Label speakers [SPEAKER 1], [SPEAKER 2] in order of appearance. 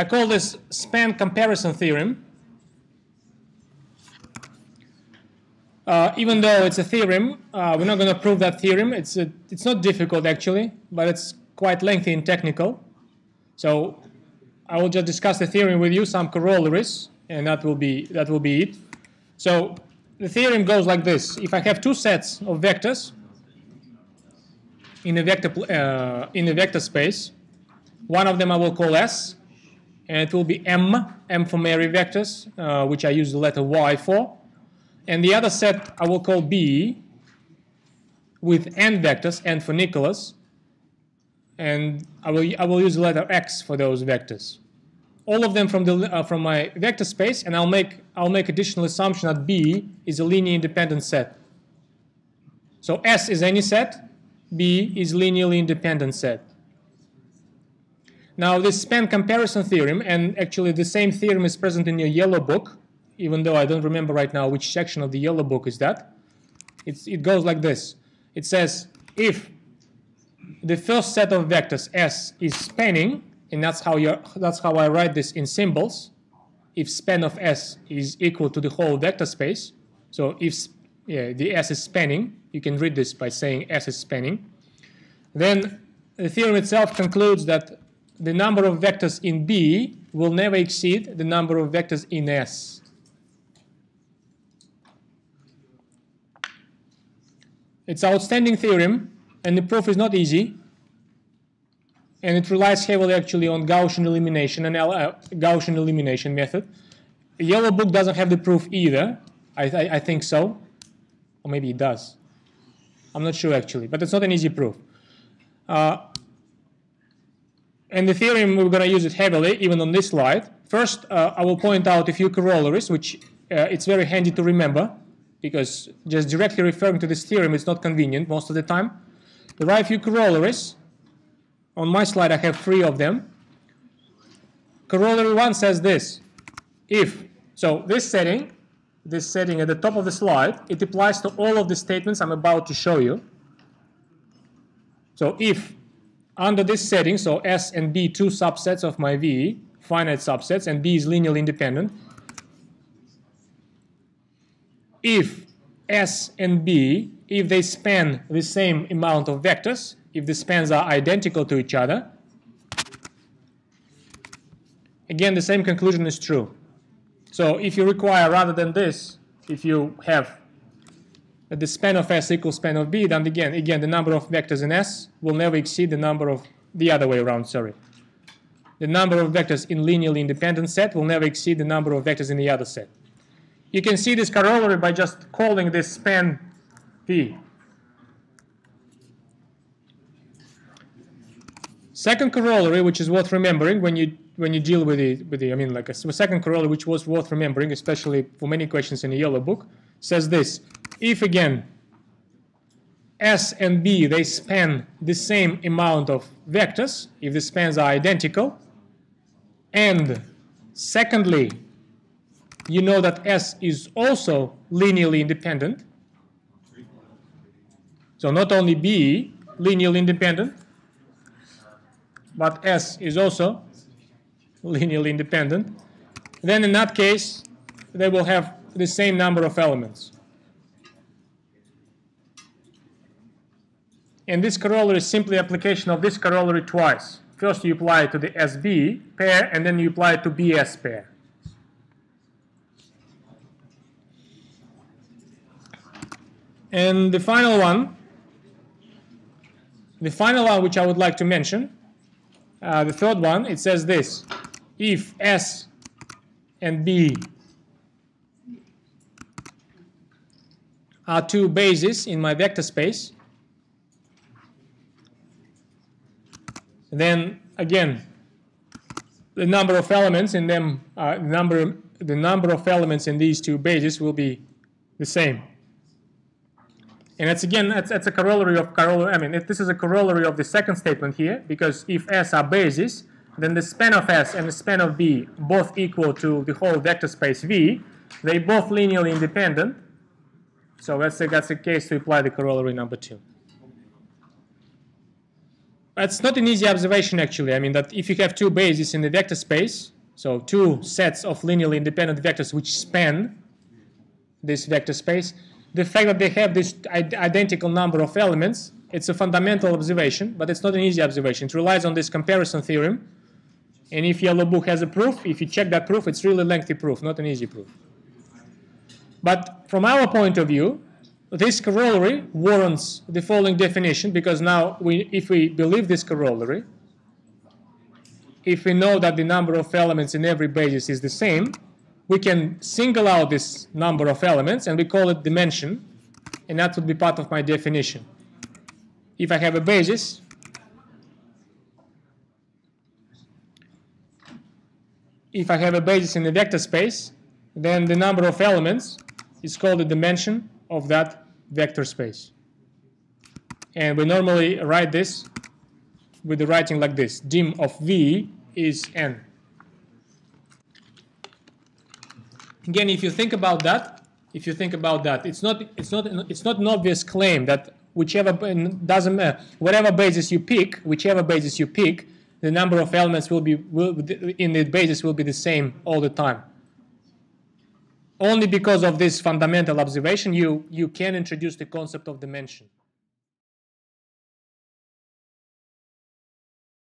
[SPEAKER 1] I call this span comparison theorem. Uh, even though it's a theorem, uh, we're not going to prove that theorem. It's, a, it's not difficult actually, but it's quite lengthy and technical. So I will just discuss the theorem with you, some corollaries, and that will be, that will be it. So the theorem goes like this. If I have two sets of vectors in a vector, uh, in a vector space, one of them I will call S, and it will be M, M for Mary vectors, uh, which I use the letter Y for. And the other set I will call B with N vectors, N for Nicholas, and I will, I will use the letter X for those vectors. All of them from, the, uh, from my vector space, and I'll make, I'll make additional assumption that B is a linear independent set. So S is any set, B is linearly independent set. Now this span comparison theorem, and actually the same theorem is present in your yellow book, even though I don't remember right now which section of the yellow book is that. It's, it goes like this. It says if the first set of vectors S is spanning, and that's how, you that's how I write this in symbols, if span of S is equal to the whole vector space, so if yeah, the S is spanning, you can read this by saying S is spanning, then the theorem itself concludes that the number of vectors in B will never exceed the number of vectors in S. It's an outstanding theorem, and the proof is not easy. And it relies heavily actually on Gaussian elimination and uh, Gaussian elimination method. The yellow book doesn't have the proof either. I, I, I think so. Or maybe it does. I'm not sure actually, but it's not an easy proof. Uh, and the theorem, we're going to use it heavily, even on this slide. First, uh, I will point out a few corollaries, which uh, it's very handy to remember, because just directly referring to this theorem is not convenient most of the time. There are a few corollaries. On my slide, I have three of them. Corollary one says this. If, so this setting, this setting at the top of the slide, it applies to all of the statements I'm about to show you. So if under this setting, so S and B, two subsets of my V, finite subsets, and B is linearly independent. If S and B, if they span the same amount of vectors, if the spans are identical to each other, again, the same conclusion is true. So if you require, rather than this, if you have the span of S equals span of B, then again, again, the number of vectors in S will never exceed the number of, the other way around, sorry. The number of vectors in linearly independent set will never exceed the number of vectors in the other set. You can see this corollary by just calling this span P. Second corollary, which is worth remembering when you when you deal with the with the I mean like a, a second corollary, which was worth remembering, especially for many questions in the yellow book, says this: if again S and B they span the same amount of vectors, if the spans are identical, and secondly, you know that S is also linearly independent. So not only B linearly independent, but S is also linearly independent, then in that case, they will have the same number of elements. And this corollary is simply application of this corollary twice. First you apply it to the SB pair, and then you apply it to BS pair. And the final one, the final one which I would like to mention, uh, the third one, it says this. If S and B are two bases in my vector space, then again, the number of elements in them, uh, number the number of elements in these two bases will be the same. And that's again, that's, that's a corollary of corollary. I mean, this is a corollary of the second statement here, because if S are bases, then the span of S and the span of B both equal to the whole vector space V. They both linearly independent. So that's a, that's a case to apply the corollary number two. That's not an easy observation, actually. I mean, that if you have two bases in the vector space, so two sets of linearly independent vectors which span this vector space, the fact that they have this identical number of elements, it's a fundamental observation, but it's not an easy observation. It relies on this comparison theorem. And if Yellow Book has a proof, if you check that proof, it's really lengthy proof, not an easy proof. But from our point of view, this corollary warrants the following definition because now we, if we believe this corollary, if we know that the number of elements in every basis is the same, we can single out this number of elements and we call it dimension, and that would be part of my definition. If I have a basis, if I have a basis in the vector space, then the number of elements is called the dimension of that vector space. And we normally write this with the writing like this. dim of V is n. Again, if you think about that, if you think about that, it's not, it's not, it's not an obvious claim that whichever doesn't matter, whatever basis you pick, whichever basis you pick, the number of elements will be will, in the basis will be the same all the time only because of this fundamental observation, you, you can introduce the concept of dimension.